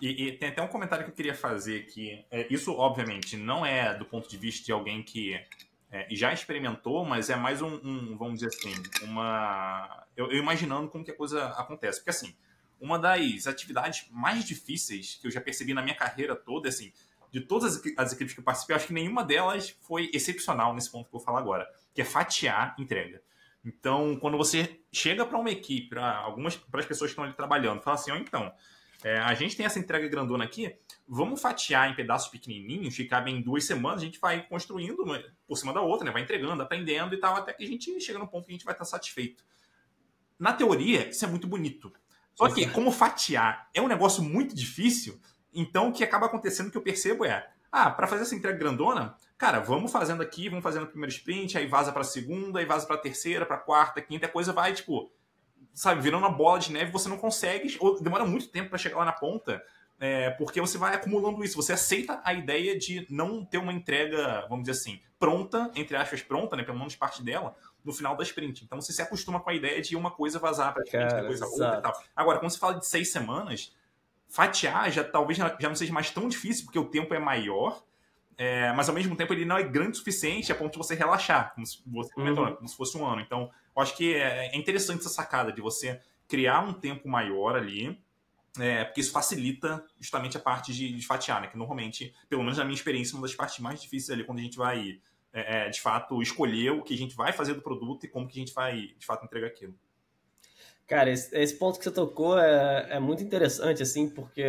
E, e, tem até um comentário que eu queria fazer aqui. É, isso, obviamente, não é do ponto de vista de alguém que é, já experimentou, mas é mais um, um vamos dizer assim, uma. Eu, eu, imaginando como que a coisa acontece. Porque, assim, uma das atividades mais difíceis que eu já percebi na minha carreira toda, assim, de todas as, as equipes que eu participei, acho que nenhuma delas foi excepcional nesse ponto que eu vou falar agora, que é fatiar entrega. Então, quando você chega para uma equipe, para algumas para as pessoas que estão ali trabalhando, fala assim, oh, então, é, a gente tem essa entrega grandona aqui, vamos fatiar em pedaços pequenininhos, ficar bem em duas semanas, a gente vai construindo por cima da outra, né? vai entregando, aprendendo e tal, até que a gente chega no ponto que a gente vai estar satisfeito. Na teoria, isso é muito bonito. Só que, como fatiar é um negócio muito difícil, então o que acaba acontecendo que eu percebo é, ah, para fazer essa entrega grandona, cara, vamos fazendo aqui, vamos fazendo o primeiro sprint, aí vaza para a segunda, aí vaza para a terceira, para a quarta, quinta, a coisa vai, tipo, sabe, virando uma bola de neve, você não consegue, ou demora muito tempo para chegar lá na ponta, é, porque você vai acumulando isso. Você aceita a ideia de não ter uma entrega, vamos dizer assim, pronta, entre aspas, pronta, né, pelo menos parte dela, no final da sprint. Então você se acostuma com a ideia de uma coisa vazar para frente, depois a outra e tal. Agora, quando você fala de seis semanas, fatiar já talvez já não seja mais tão difícil, porque o tempo é maior, é, mas ao mesmo tempo ele não é grande o suficiente a ponto de você relaxar, como se, você comentou, uhum. como se fosse um ano. Então, eu acho que é, é interessante essa sacada de você criar um tempo maior ali, é, porque isso facilita justamente a parte de, de, fatiar, né? Que normalmente, pelo menos na minha experiência, uma das partes mais difíceis ali quando a gente vai, é, é, de fato, escolher o que a gente vai fazer do produto e como que a gente vai, de fato, entregar aquilo. Cara, esse, esse ponto que você tocou é, é muito interessante, assim, porque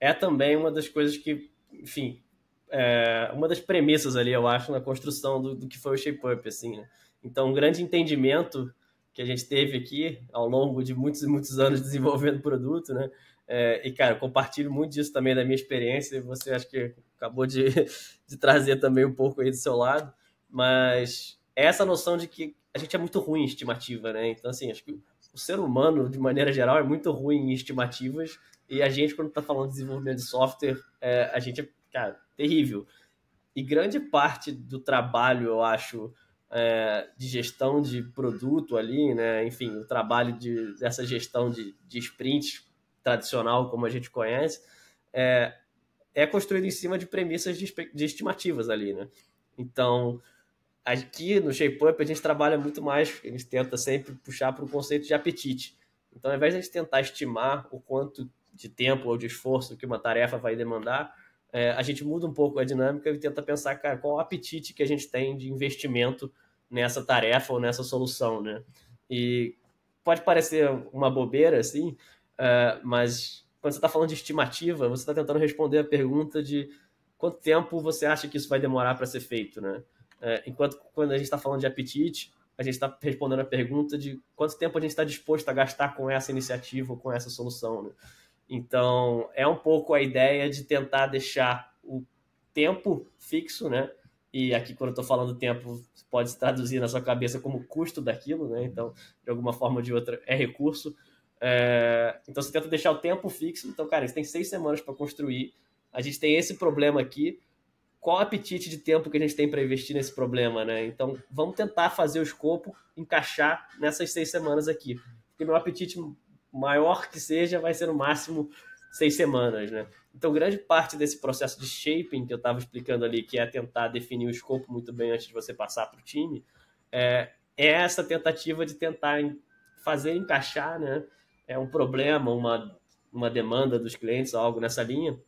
é também uma das coisas que, enfim, é uma das premissas ali, eu acho, na construção do, do que foi o Shape Up, assim, né? Então, um grande entendimento que a gente teve aqui ao longo de muitos e muitos anos desenvolvendo produto, né? É, e, cara, compartilho muito disso também da minha experiência, você acho que acabou de, de trazer também um pouco aí do seu lado, mas essa noção de que a gente é muito ruim em estimativa, né? Então, assim, acho que o ser humano, de maneira geral, é muito ruim em estimativas, e a gente, quando está falando de desenvolvimento de software, é, a gente é, cara, terrível. E grande parte do trabalho, eu acho, é, de gestão de produto ali, né? Enfim, o trabalho de, dessa gestão de, de sprint tradicional, como a gente conhece, é, é construído em cima de premissas de, de estimativas ali, né? Então, aqui no ShapeUp a gente trabalha muito mais, a gente tenta sempre puxar para o conceito de apetite. Então, ao invés de a gente tentar estimar o quanto de tempo ou de esforço que uma tarefa vai demandar, é, a gente muda um pouco a dinâmica e tenta pensar, cara, qual o apetite que a gente tem de investimento nessa tarefa ou nessa solução, né? E pode parecer uma bobeira, assim, uh, mas quando você está falando de estimativa, você está tentando responder a pergunta de quanto tempo você acha que isso vai demorar para ser feito, né? Uh, enquanto quando a gente está falando de apetite, a gente está respondendo a pergunta de quanto tempo a gente está disposto a gastar com essa iniciativa ou com essa solução, né? Então, é um pouco a ideia de tentar deixar o tempo fixo, né? E aqui, quando eu estou falando tempo, pode se traduzir na sua cabeça como custo daquilo, né? Então, de alguma forma ou de outra, é recurso. É... Então, você tenta deixar o tempo fixo. Então, cara, você tem seis semanas para construir. A gente tem esse problema aqui. Qual o apetite de tempo que a gente tem para investir nesse problema, né? Então, vamos tentar fazer o escopo encaixar nessas seis semanas aqui. Porque meu apetite maior que seja, vai ser no máximo seis semanas, né? Então, grande parte desse processo de shaping que eu estava explicando ali, que é tentar definir o escopo muito bem antes de você passar para o time, é, é, essa tentativa de tentar fazer encaixar, né? É um problema, uma, uma demanda dos clientes, algo nessa linha,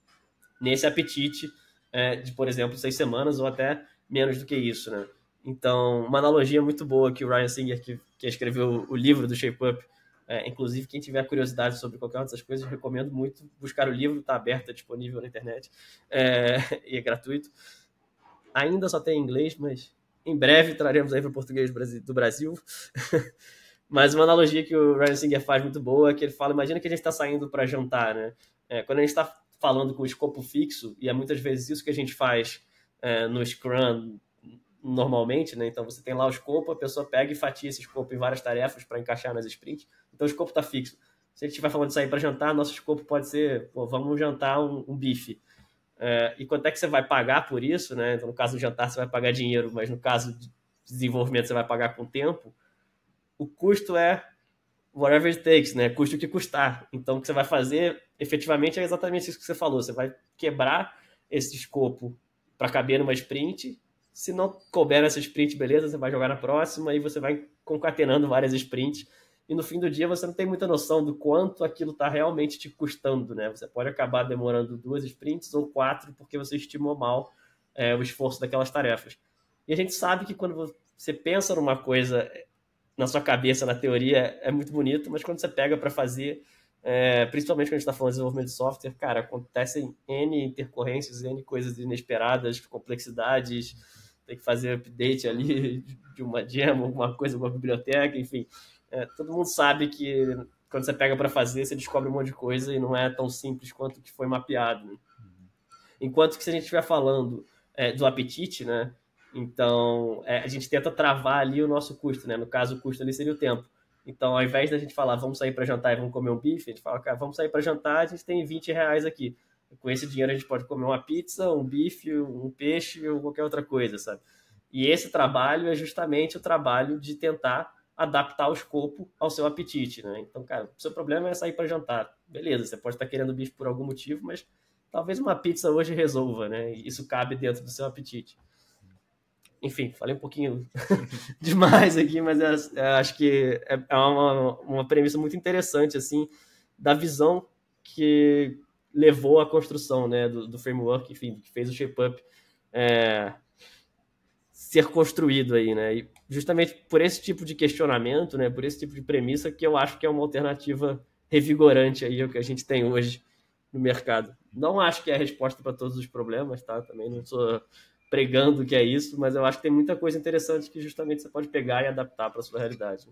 nesse apetite é, de, por exemplo, seis semanas ou até menos do que isso, né? Então, uma analogia muito boa que o Ryan Singer, que, que escreveu o livro do Shape Up, é, inclusive, quem tiver curiosidade sobre qualquer uma dessas coisas, recomendo muito buscar o livro, está aberto, é disponível na internet é, e é gratuito. Ainda só tem em inglês, mas em breve traremos aí para o português do Brasil. mas uma analogia que o Ryan Singer faz muito boa é que ele fala: imagina que a gente está saindo para jantar, né? É, quando a gente está falando com o escopo fixo, e é muitas vezes isso que a gente faz é, no Scrum, normalmente, né? Então você tem lá o escopo, a pessoa pega e fatia esse escopo em várias tarefas para encaixar nas sprints. Então o escopo está fixo. Se a gente estiver falando de sair para jantar, nosso escopo pode ser, pô, vamos jantar um, um bife. É, e quanto é que você vai pagar por isso, né? Então, no caso do jantar, você vai pagar dinheiro, mas no caso de desenvolvimento, você vai pagar com tempo. O custo é whatever it takes, né? Custe o que custar. Então, o que você vai fazer, efetivamente, é exatamente isso que você falou. Você vai quebrar esse escopo para caber numa sprint. Se não couber nessa sprint, beleza, você vai jogar na próxima e você vai concatenando várias sprints. E no fim do dia você não tem muita noção do quanto aquilo está realmente te custando, né? Você pode acabar demorando duas sprints ou quatro porque você estimou mal é, o esforço daquelas tarefas. E a gente sabe que quando você pensa numa coisa na sua cabeça, na teoria, é muito bonito, mas quando você pega para fazer, é, principalmente quando a gente está falando de desenvolvimento de software, cara, acontecem N intercorrências, N coisas inesperadas, complexidades, tem que fazer update ali de uma gem, alguma coisa, uma biblioteca, enfim. É, todo mundo sabe que quando você pega para fazer, você descobre um monte de coisa e não é tão simples quanto que foi mapeado. Né? Enquanto que se a gente estiver falando é, do apetite, né? Então, é, a gente tenta travar ali o nosso custo, né? No caso, o custo ali seria o tempo. Então, ao invés da gente falar, vamos sair para jantar e vamos comer um bife, a gente fala, cara, vamos sair para jantar, a gente tem 20 reais aqui. Com esse dinheiro a gente pode comer uma pizza, um bife, um peixe ou qualquer outra coisa, sabe? E esse trabalho é justamente o trabalho de tentar adaptar o escopo ao seu apetite, né? Então, cara, o seu problema é sair para jantar. Beleza, você pode estar querendo bife por algum motivo, mas talvez uma pizza hoje resolva, né? Isso cabe dentro do seu apetite enfim, falei um pouquinho demais aqui, mas é, é, acho que é, é uma, uma premissa muito interessante, assim, da visão que levou à construção, né, do, do framework, enfim, que fez o ShapeUp é, ser construído aí, né, e justamente por esse tipo de questionamento, né, por esse tipo de premissa que eu acho que é uma alternativa revigorante aí o que a gente tem hoje no mercado. Não acho que é a resposta para todos os problemas, tá? Também não sou pregando que é isso, mas eu acho que tem muita coisa interessante que justamente você pode pegar e adaptar para a sua realidade.